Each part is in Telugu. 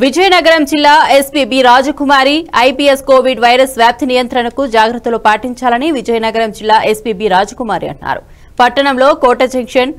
విజయనగరం జిల్లా SP B Rajakumari IPS covid virus వ్యాప్తి నియంత్రణకు జాగ్రత్తలు పాటించాలని విజయనగరం జిల్లా ఎస్పీ బి రాజకుమారి అన్నారు. పట్టణంలో Kota junction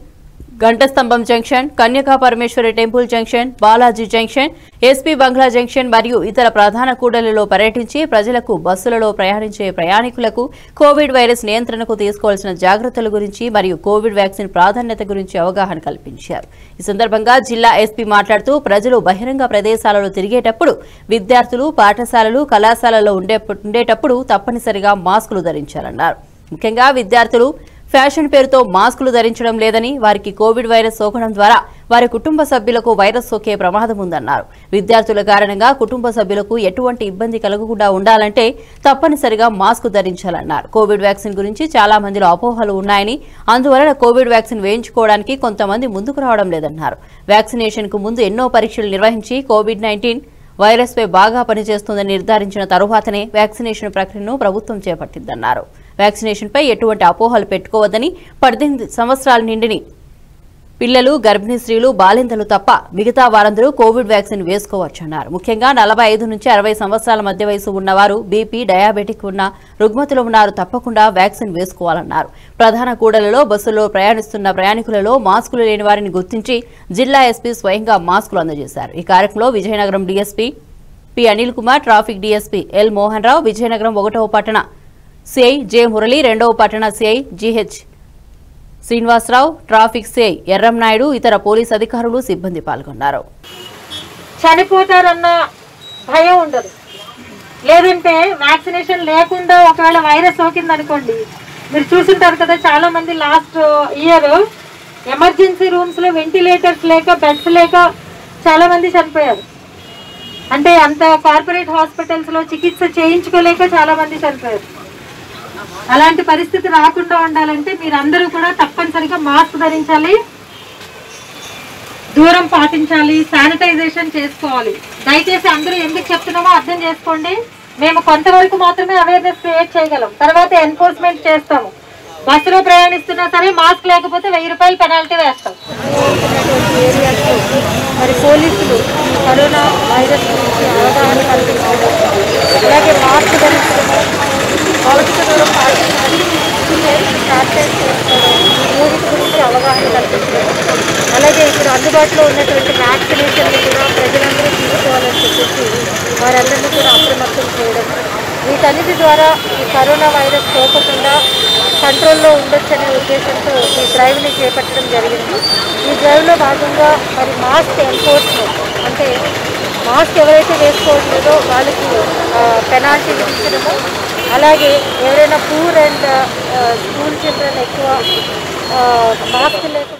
గంటస్తంభం junction Kanyaka Parameswari temple junction Balaji junction SP bungalow junction మరియు ఇతర ప్రధాన కూడలిలో పర్యటించి ప్రజలకు బస్సులలో ప్రయాణించే ప్రయాణికులకు కోవిడ్ వైరస్ నియంత్రణకు తీసుకోవాల్సిన జాగ్రత్తల గురించి మరియు కోవిడ్ వ్యాక్సిన్ ప్రాధాన్యత గురించి అవగాహన కల్పించారు. ఈ సందర్భంగా జిల్లా ఎస్పీ మాట్లాడుతూ ప్రజలు బహిరంగ ప్రదేశాలలో తిరిగేటప్పుడు విద్యార్థులు పాఠశాలలు కళాశాలలో ఉండే ఉండేటప్పుడు తప్పనిసరిగా మాస్కులు ధరించాలన్నారు. ముఖ్యంగా విద్యార్థులు ఫ్యాషన్ పేరుతో మాస్కులు ధరించడం లేదని వారికి కోవిడ్ వైరస్ సోకడం ద్వారా వారి కుటుంబ సభ్యులకు వైరస్ సోకే ప్రమాదం ఉందన్నారు. విద్యార్థుల కారణంగా కుటుంబ సభ్యులకు ఎటువంటి ఇబ్బంది కలగకుండా ఉండాలంటే తప్పనిసరిగా మాస్క్ ధరించాలన్నారు. కోవిడ్ వ్యాక్సిన్ గురించి చాలా మందిలో అపోహలు ఉన్నాయని అందువలన కోవిడ్ వ్యాక్సిన్ వేయించుకోవడానికి కొంతమంది ముందుకు రావడం లేదన్నారు. వ్యాక్సినేషన్కు ముందు ఎన్నో పరీక్షలు నిర్వహించి కోవిడ్ నైన్టీన్ వైరస్పై బాగా పనిచేస్తుందని నిర్ధారించిన తరువాతనే వ్యాక్సినేషన్ ప్రక్రియను ప్రభుత్వం చేపట్టిందన్నారు. వ్యాక్సినేషన్ పై ఎటువంటి అపోహలు పెట్టుకోవద్దని పద్దెనిమిది సంవత్సరాల నిండిని పిల్లలు గర్భిణీ స్త్రీలు బాలింతలు తప్ప మిగతా వారందరూ కోవిడ్ వ్యాక్సిన్ వేసుకోవచ్చన్నారు ముఖ్యంగా నలభై ఐదు నుంచి అరవై సంవత్సరాల మధ్య వయసు ఉన్నవారు బీపీ డయాబెటిక్ ఉన్న రుగ్మతులు ఉన్నారు తప్పకుండా వ్యాక్సిన్ వేసుకోవాలన్నారు. ప్రధాన కూడలలో బస్సుల్లో ప్రయాణిస్తున్న ప్రయాణికులలో మాస్కులు లేని వారిని గుర్తించి జిల్లా ఎస్పీ స్వయంగా మాస్కులు అందజేశారు. ఈ కార్యక్రమంలో Vizianagaram DSP P Anil Kumar traffic DSP L Mohan Rao Vizianagaram ఒకటవ పట్టణ సిఐ జె మురళి రెండవ పట్టణ CI GH Srinivasarao traffic CI Yerramnaidu ఇతర పోలీస్ అధికారులు సిబ్బంది పాల్గొన్నారు. చనిపోతారన్న భయం ఉండదు. లేదంటే వ్యాక్సినేషన్ లేకుండా ఒకవేళ వైరస్ సోకింది అనుకోండి మీరు చూసుంటారు కదా చాలా మంది లాస్ట్ ఇయర్ ఎమర్జెన్సీ రూమ్స్లో వెంటిలేటర్స్ లేక బెడ్స్ లేక చాలా మంది చనిపోయారు. అంటే అంత కార్పొరేట్ హాస్పిటల్స్లో చికిత్స చేయించుకోలేక చాలా మంది చనిపోయారు. అలాంటి పరిస్థితి రాకుండా ఉండాలంటే మీరందరూ కూడా తప్పనిసరిగా మాస్క్ ధరించాలి దూరం పాటించాలి శానిటైజేషన్ చేసుకోవాలి. దయచేసి అందరూ ఎందుకు చెప్తున్నామో అర్థం చేసుకోండి. మేము కొంతవరకు మాత్రమే అవేర్నెస్ క్రియేట్ చేయగలం. తర్వాత ఎన్ఫోర్స్మెంట్ చేస్తాము. బస్సులో ప్రయాణిస్తున్నా సరే మాస్క్ లేకపోతే వెయ్యి రూపాయలు పెనాల్టీ వేస్తాం. మరి పోలీసులు కరోనా వైరస్ గురించి అవగాహన కల్పించడం అలాగే మాస్క్ ధరించడం భౌతిక దూరం పాటించడం శానిటైజ్ చేసుకోవడం మూడింటి గురించి అవగాహన కల్పించడం అలాగే ఇప్పుడు అందుబాటులో ఉన్నటువంటి వ్యాక్సినేషన్లు కూడా ప్రజలందరూ తీసుకోవాలని చెప్పేసి వారందరినీ కూడా అప్రమత్తం చేయడం. వీటన్నిటి ద్వారా ఈ కరోనా వైరస్ సోకకుండా కంట్రోల్లో ఉండొచ్చనే ఉద్దేశంతో ఈ డ్రైవ్ని చేపట్టడం జరిగింది. ఈ డ్రైవ్లో భాగంగా మరి మాస్క్ ఎన్ఫోర్స్మెంట్ అంటే మాస్క్ ఎవరైతే వేసుకోవట్లేదో వాళ్ళకి పెనాల్టీ విధించడము. అలాగే ఎవరైనా పూర్ అండ్ స్కూల్ చిల్డ్రన్ ఎక్కువ మాస్క్ లేకుండా